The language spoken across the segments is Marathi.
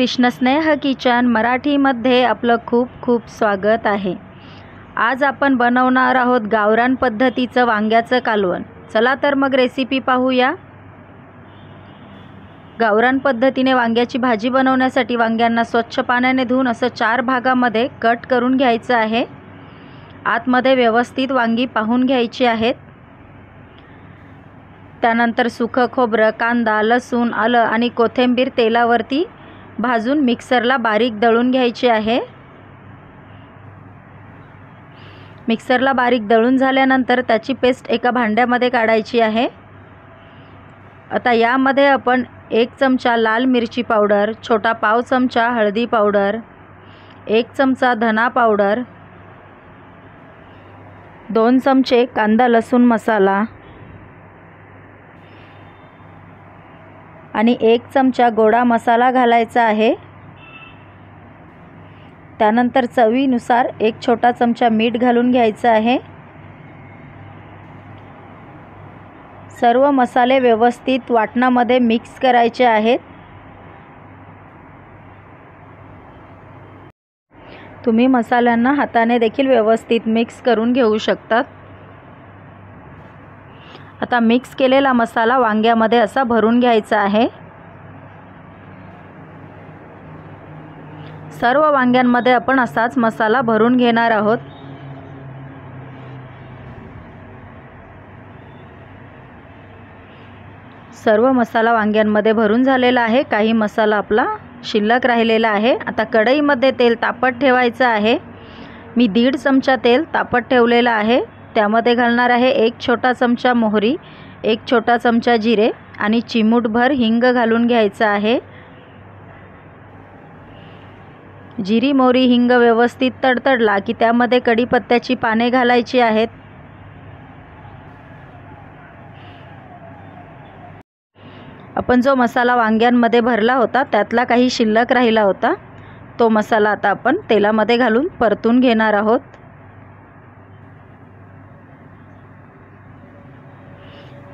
कृष्णस्नेह किचन मराठीमध्ये आपलं खूप खूप स्वागत आहे. आज आपण बनवणार आहोत गावरान पद्धतीचं वांग्याचं कालवण. चला तर मग रेसिपी पाहूया. गावरान पद्धतीने वांग्याची भाजी बनवण्यासाठी वांग्यांना स्वच्छ पाण्याने धुवून असं चार भागामध्ये कट करून घ्यायचं आहे. आतमध्ये व्यवस्थित वांगी पाहून घ्यायची आहेत. त्यानंतर सुखं खोबरं कांदा लसूण आलं आणि कोथिंबीर तेलावरती भाजून मिक्सरला बारीक दळून घ्यायची आहे. मिक्सरला बारीक दळून झाल्यानंतर त्याची पेस्ट एका भांड्यामध्ये काढायची आहे. आता यामध्ये आपण एक चमचा लाल मिरची पावडर छोटा पाव चमचा हळदी पावडर एक चमचा धना पावडर दोन चमचे कांदा लसूण मसाला आणि एक चमचा गोडा मसाला घालायचा आहे. त्यानंतर चवीनुसार एक छोटा चमचा मीठ घालून घ्यायचं आहे. सर्व मसाले व्यवस्थित वाटणामध्ये मिक्स करायचे आहेत. तुम्ही मसाल्यांना हाताने देखील व्यवस्थित मिक्स करून घेऊ शकतात. आता मिक्स केलेला मसाला वांग्यामध्ये असा भरून घ्यायचा आहे. सर्व वांग्यांमध्ये आपण असाच मसाला भरून घेणार आहोत. सर्व मसाला वांग्यांमध्ये भरून झालेला आहे. काही मसाला आपला शिल्लक राहिलेला आहे. आता कढईमध्ये तेल तापत ठेवायचं आहे. मी दीड चमचा तेल तापत ठेवलेलं आहे. त्यामध्ये घालणार आहे एक छोटा चमचा मोहरी एक छोटा चमचा जिरे आणि चिमूटभर हिंग घालून घ्यायचं आहे. जिरी मोहरी हिंग व्यवस्थित तडतडला की त्यामध्ये कढीपत्त्याची पाने घालायची आहेत. आपण जो मसाला वांग्यांमध्ये भरला होता त्यातला काही शिल्लक राहिला होता. तो मसाला आता आपण तेलामध्ये घालून परतून घेणार आहोत.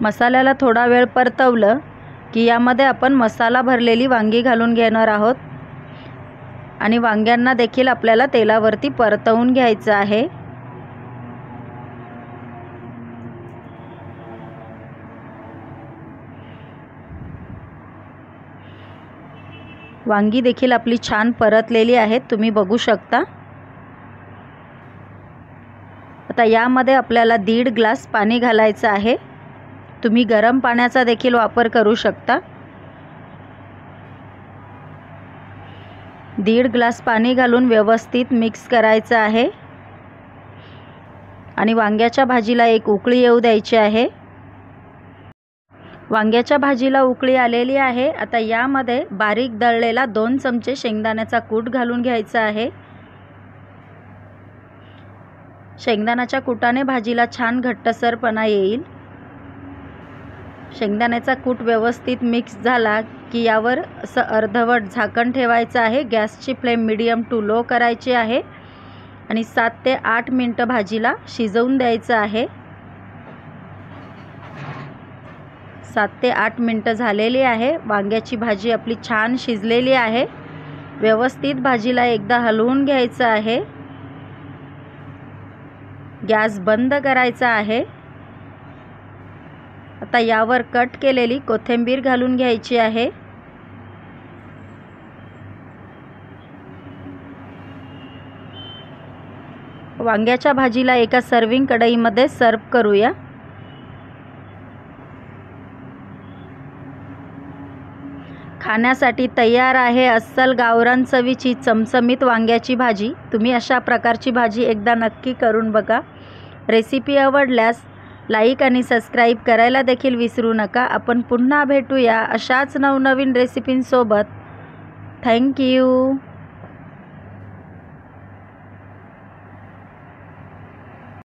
मसाल्याला थोडा वेळ परतवलं की यामध्ये आपण मसाला भरलेली वांगी घालून घेणार आहोत. आणि वांग्यांना देखील आपल्याला तेलावरती परतवून घ्यायचं आहे. वांगी देखील आपली छान परतलेली आहेत तुम्ही बघू शकता. आता यामध्ये आपल्याला दीड ग्लास पाणी घालायचं आहे. तुम्ही गरम पाण्याचा देखील वापर करू शकता. दीड ग्लास पाणी घालून व्यवस्थित मिक्स करायचं आहे. आणि वांग्याच्या भाजीला एक उकळी येऊ द्यायची आहे. वांग्याच्या भाजीला उकळी आलेली आहे. आता यामध्ये बारीक दळलेला दोन चमचे शेंगदाण्याचा कूट घालून घ्यायचा आहे. शेंगदाण्याच्या कुटाने भाजीला छान घट्टसरपणा येईल. शेंगदाण्याचा कूट व्यवस्थित मिक्स झाला की यावर असं अर्धवट झाकण ठेवायचं आहे. गॅसची फ्लेम मिडियम टू लो करायची आहे. आणि सात ते आठ मिनटं भाजीला शिजवून द्यायचं आहे. सात ते आठ मिनटं झालेली आहे. वांग्याची भाजी आपली छान शिजलेली आहे. व्यवस्थित भाजीला एकदा हलवून घ्यायचं आहे. गॅस बंद करायचा आहे. आता यावर कट केलेली कोथिंबीर घालून घ्यायची आहे. वांग्याच्या भाजीला एका सर्विंग कढईमध्ये सर्व करूया. खाण्यासाठी तयार आहे अस्सल गावरान चवीची चमचमीत वांग्याची भाजी. तुम्ही अशा प्रकारची भाजी एकदा नक्की करून बघा. रेसिपी आवडल्यास लाईक आणि सबस्क्राईब करायला देखील विसरू नका. आपण पुन्हा भेटूया अशाच नवनवीन रेसिपींसोबत. थँक्यू